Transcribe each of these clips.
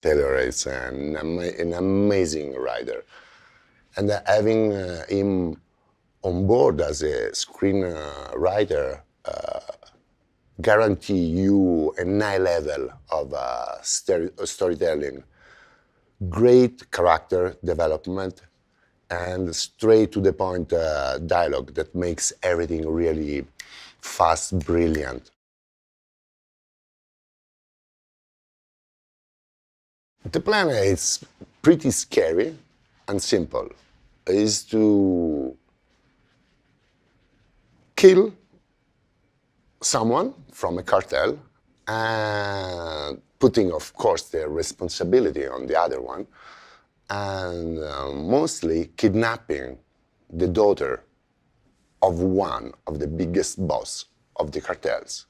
Taylor is an, an amazing rider. And having uh, him on board as a screenwriter uh, guarantee you a high level of uh, storytelling, great character development, and straight to the point uh, dialogue that makes everything really fast, brilliant. The plan is pretty scary and simple. Is to kill someone from a cartel and putting, of course, the responsibility on the other one and uh, mostly kidnapping the daughter of one of the biggest boss of the cartels.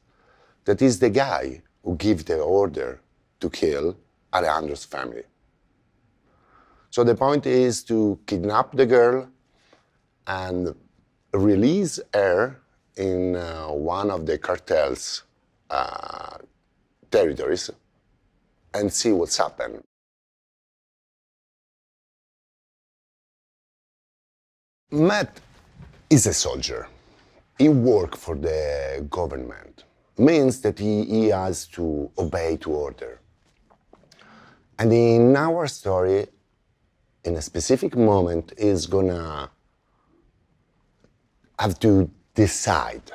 That is the guy who gave the order to kill Alejandro's family. So the point is to kidnap the girl and release her in uh, one of the cartel's uh, territories and see what's happened. Matt is a soldier. He works for the government. Means that he, he has to obey to order. And in our story, in a specific moment, is gonna have to decide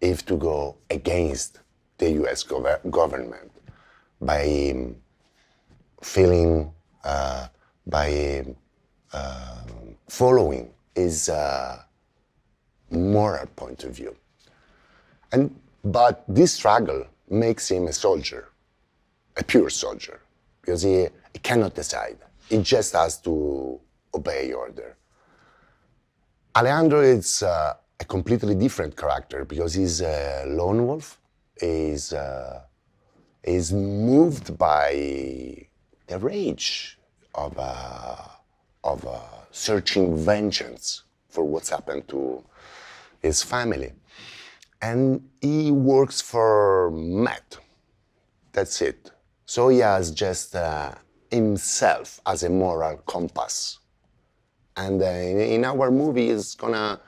if to go against the US gov government by um, feeling, uh, by uh, following his uh, moral point of view. And, but this struggle makes him a soldier, a pure soldier, because he, he cannot decide. He just has to obey order. Alejandro is uh, a completely different character because he's a lone wolf. He's, uh, he's moved by the rage of, uh, of uh, searching vengeance for what's happened to his family. And he works for Matt. That's it. So he has just uh, himself as a moral compass. And uh, in, in, our movie, he's gonna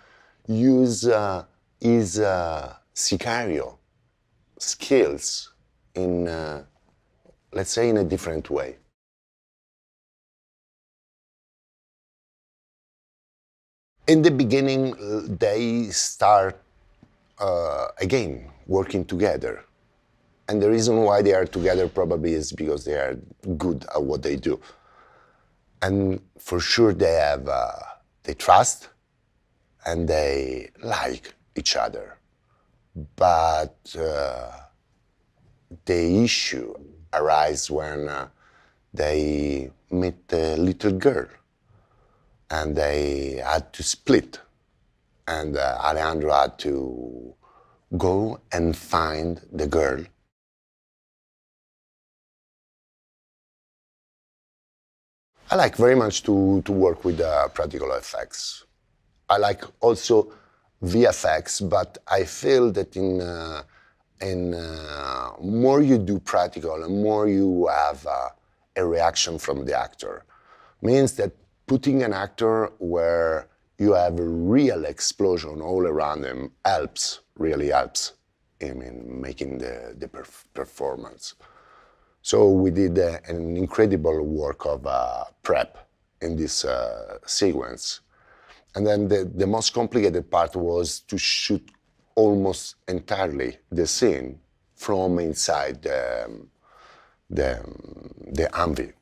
use uh, his uh, Sicario skills in, uh, let's say, in a different way. In the beginning, they start uh, again working together. And the reason why they are together probably is because they are good at what they do. And for sure they have, uh, they trust and they like each other. But uh, the issue arises when uh, they meet a little girl and they had to split. And uh, Alejandro had to go and find the girl. I like very much to, to work with uh, practical effects. I like also VFX, but I feel that in, uh, in uh, more you do practical and more you have uh, a reaction from the actor. Means that putting an actor where you have a real explosion all around him helps, really helps him in making the, the perf performance. So we did uh, an incredible work of uh, prep in this uh, sequence. And then the, the most complicated part was to shoot almost entirely the scene from inside the, the, the Humvee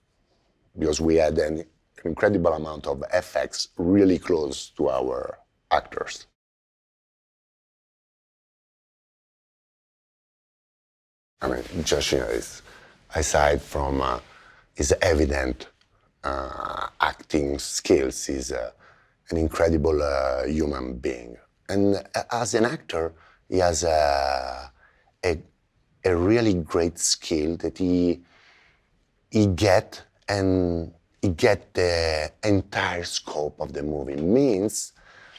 because we had an incredible amount of effects really close to our actors. I mean, Josh, you know, is, aside from uh, his evident uh, acting skills, he's uh, an incredible uh, human being. And uh, as an actor, he has a, a, a really great skill that he, he get and he get the entire scope of the movie. Means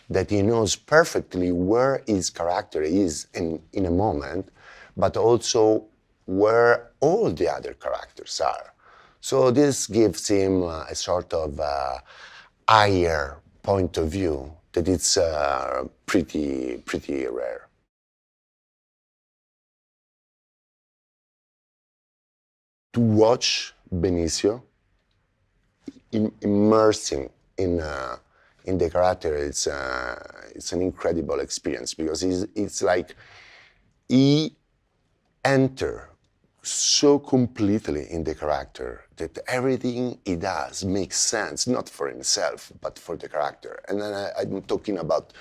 that he knows perfectly where his character is in, in a moment, but also where all the other characters are. So this gives him uh, a sort of uh, higher point of view that it's uh, pretty, pretty rare. To watch Benicio in, immersing in, uh, in the character, it's, uh, it's an incredible experience because it's, it's like he enter so completely in the character that everything he does makes sense, not for himself, but for the character. And then I, am talking about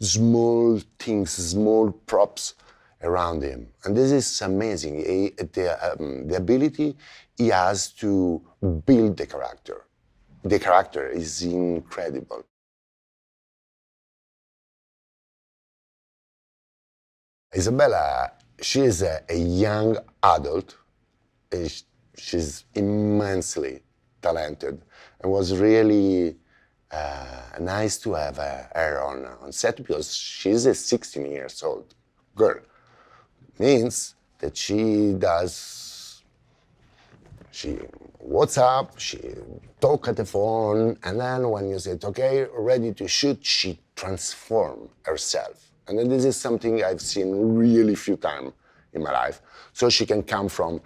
small things, small props around him. And this is amazing, he, the, um, the ability he has to build the character. The character is incredible. Isabela she is a, a young adult. She's immensely talented and was really uh, nice to have uh, her on, on set because she's a 16 years old girl. Means that she does, she WhatsApp, she talk at the phone, and then when you said, okay, ready to shoot, she transform herself and then this is something I've seen really few times in my life. So she can come from,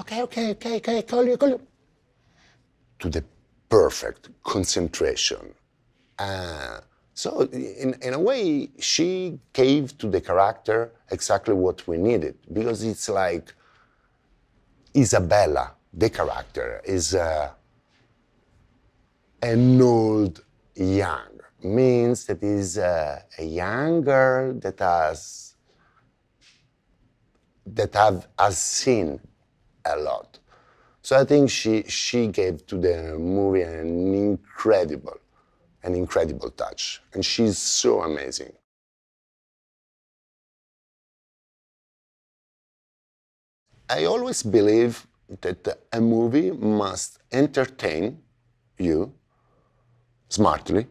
okay, okay, okay, okay, call you, call you, to the perfect concentration. Uh, so in, in a way, she gave to the character exactly what we needed because it's like Isabella, the character, is uh, an old young means that is uh, a young girl that has that have has seen a lot. So I think she she gave to the movie an incredible, an incredible touch, and she's so amazing. I always believe that a movie must entertain you smartly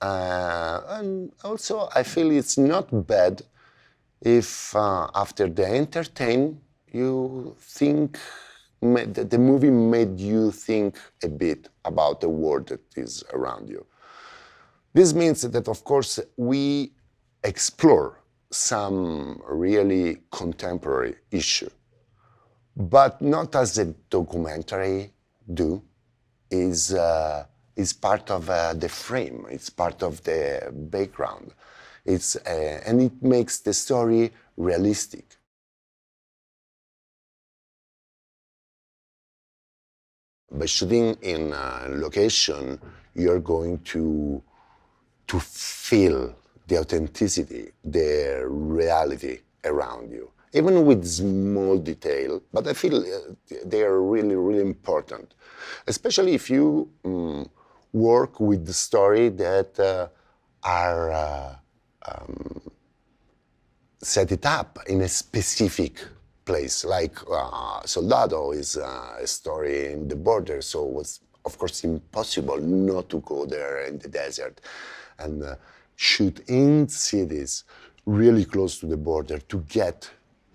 uh, and also, I feel it's not bad if uh, after the entertain, you think the movie made you think a bit about the world that is around you. This means that, of course, we explore some really contemporary issue, but not as a documentary do, is uh, is part of uh, the frame, it's part of the background. It's, uh, and it makes the story realistic. By shooting in a location, you're going to, to feel the authenticity, the reality around you, even with small detail. But I feel uh, they are really, really important, especially if you um, work with the story that uh, are uh, um, set it up in a specific place. Like uh, Soldado is uh, a story in the border, so it was of course impossible not to go there in the desert and uh, shoot in cities really close to the border to get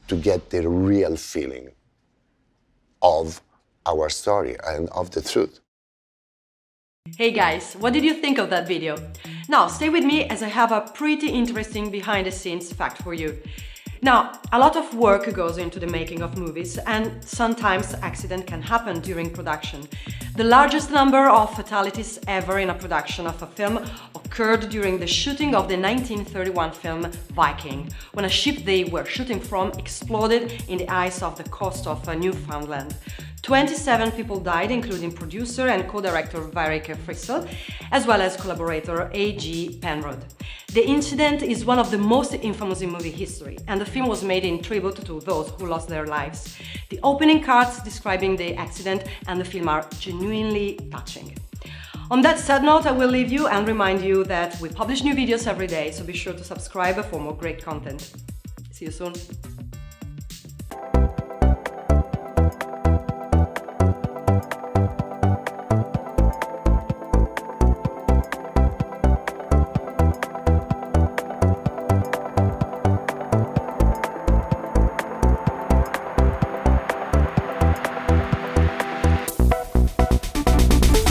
to get the real feeling of our story and of the truth. Hey guys, what did you think of that video? Now stay with me as I have a pretty interesting behind the scenes fact for you. Now, a lot of work goes into the making of movies and sometimes accident can happen during production. The largest number of fatalities ever in a production of a film occurred during the shooting of the 1931 film Viking, when a ship they were shooting from exploded in the ice off the coast of uh, Newfoundland. 27 people died, including producer and co-director Varick Frissell, as well as collaborator A.G. Penrod. The incident is one of the most infamous in movie history, and the film was made in tribute to those who lost their lives. The opening cards describing the accident and the film are genuinely touching. On that sad note, I will leave you and remind you that we publish new videos every day, so be sure to subscribe for more great content. See you soon!